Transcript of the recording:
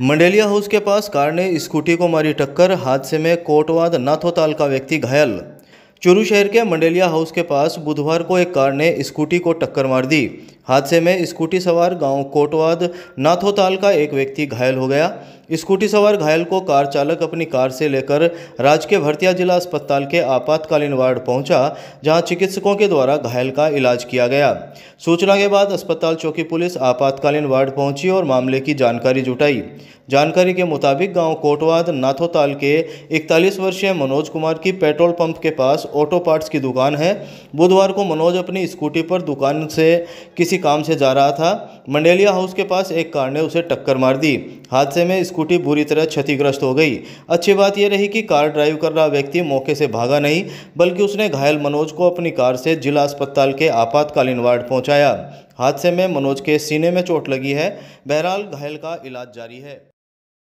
Mandelia house के पास car ने scooty को मारी टक्कर, हादसे में कोटवाद नाथोताल का व्यक्ति घायल। चुरू शहर के मंडेलिया हाउस के पास बुधवार को एक कार ने स्कूटी को टक्कर मार दी। हादसे में स्कूटी सवार गाँव कोटवाद नाथोताल का एक व्यक्ति घायल हो गया। स्कूटी सवार घायल को कार चालक अपनी कार से लेकर राजकीय भरतिया जिला अस्पताल के आपातकालीन वार्ड पहुँचा, जहाँ चिकित्सकों के द्वारा घायल का इलाज किया गया। सूचना के बाद अस्पताल चौकी पुलिस आपातकालीन वार्ड पहुँची और मामले की जानकारी जुटाई। जानकारी के मुताबिक गाँव कोटवाद नाथोताल के 41 वर्षीय मनोज कुमार की पेट्रोल पंप के पास ऑटो पार्ट्स की दुकान है। बुधवार को मनोज अपनी स्कूटी पर दुकान से किसी काम से जा रहा था। मंडेलिया हाउस के पास एक कार ने उसे टक्कर मार दी। हादसे में स्कूटी बुरी तरह क्षतिग्रस्त हो गई। अच्छी बात यह रही कि कार ड्राइव कर रहा व्यक्ति मौके से भागा नहीं, बल्कि उसने घायल मनोज को अपनी कार से जिला अस्पताल के आपातकालीन वार्ड पहुँचाया। हादसे में मनोज के सीने में चोट लगी है। बहरहाल, घायल का इलाज जारी है।